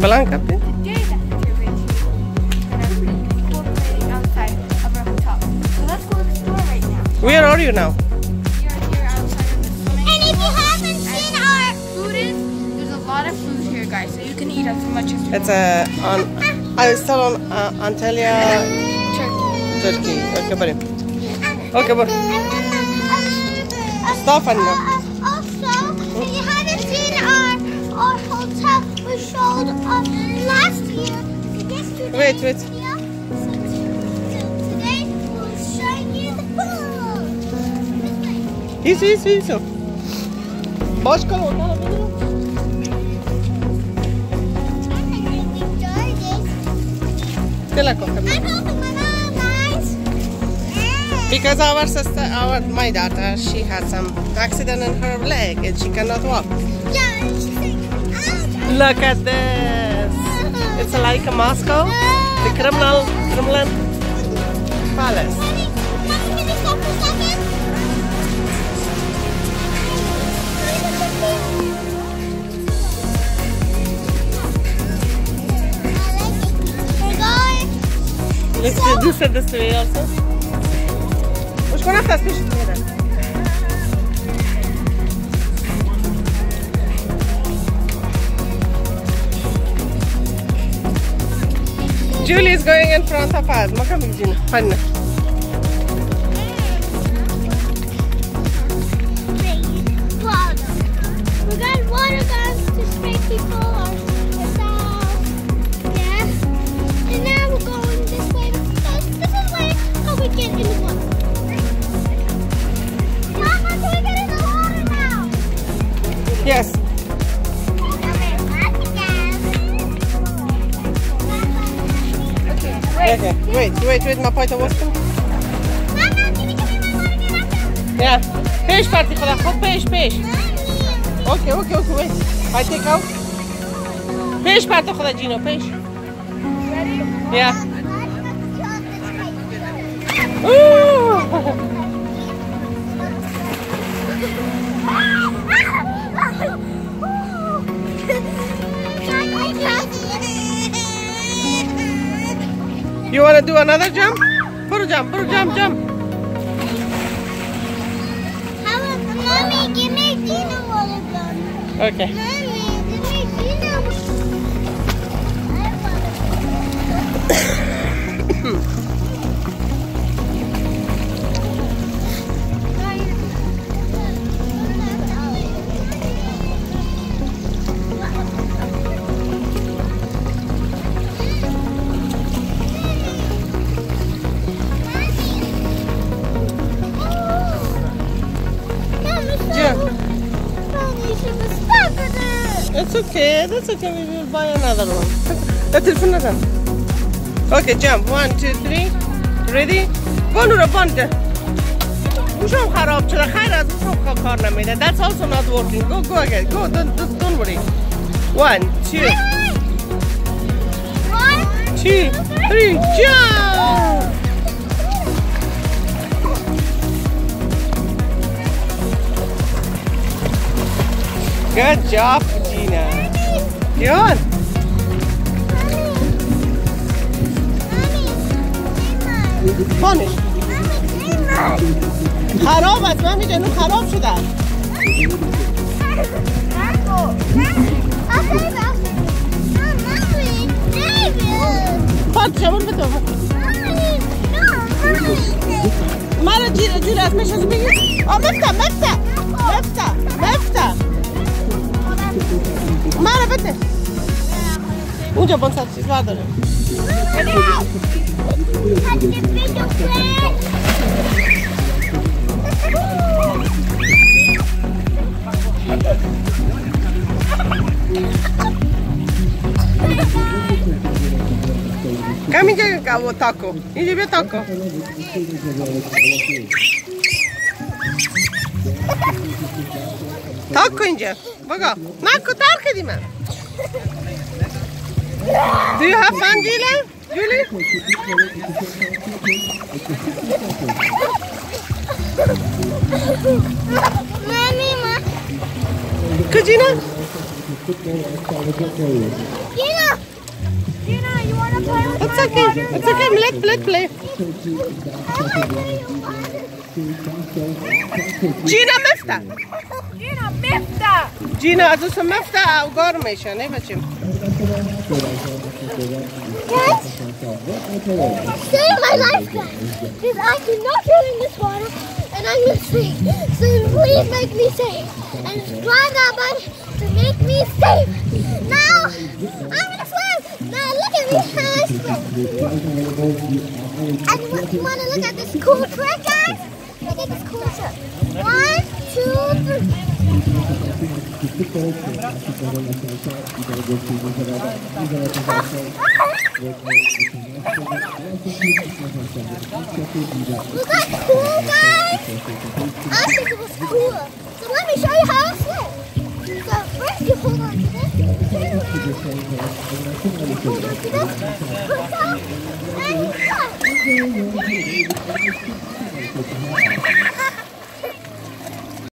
Blanca, please. Today is after Ridge and everybody people playing outside of our hotel. So let's go to the store right now. Where are you now? We are here outside of the swimming And if you haven't seen our Food is there's a lot of food here, guys, so you can eat as much as you It's uh, on. I still on uh, Antalya, want. Turkey. Okay, buddy. Okay, buddy. Stop and Te la coge. I'm helping my mom, guys. Yeah. Because our sister, our my daughter, she had some accident in her leg and she cannot walk. Yeah, she's saying, ouch. Ah, Look at this. It's like a Moscow, the criminal Kremlin palace. Let's do this way also. Which one of us fish Julie is going in front of us. Makam Gina. Fun. We got water guns to spray people And now we're going this way this how we get in the water. Mama, can we get in the water now? Yes. Wait, wait, wait, My point of Mama, ty. Yeah. Fish party, chodź, chodź, fish, fish. Okay, okay, okay, wait. I take out. Fish party, chodź, Gino, fish. Ready? Yeah. Ooh. You wanna do another jump? Put a jump, put a jump, jump. Mommy, give me Dino water gun. Okay. Mommy, okay, that's okay. We will buy another one. The telephone again. Okay, jump. One, two, three. Ready? Go Nura, bond. گوشم خراب شده خیر از گوشم کار نمیده That's also not working Go, go again Go, don't, don't, don't worry One, two, One, two, three, jump! Good job, Tina. Yun! فانش خراب است من میده میگه خراب شده پاک شمون به تو مرا جیر جیر از مشهز بگیر آه مفتا مفتا مفتا مفتا Mara, vete. Uđa, bon sad si sladolje. Kam ide kao tako? Ide tako? Taco ince. Baga. Nako terk edeyim ben. Do you have fun, Julie? Julie? Mommy, ma. Kızına? Gina. It's okay. It's okay. Let let play. جینا مفتح Gina, Mifta! جینا از اون مفتح او گار میشه نه بچیم Guys, save my life, guys. Because I cannot get in this water and I'm going to sink. So please make me safe. And drive that button to make me safe. Now, I'm going to swim. Now, look at me how I swim. And you want to look at this cool trick, guys? Cool. One, two, three. Cool, guys? I think it was cool. So let me show you how to swim. So first you hold on to this, hold on to this. lo que